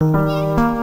안.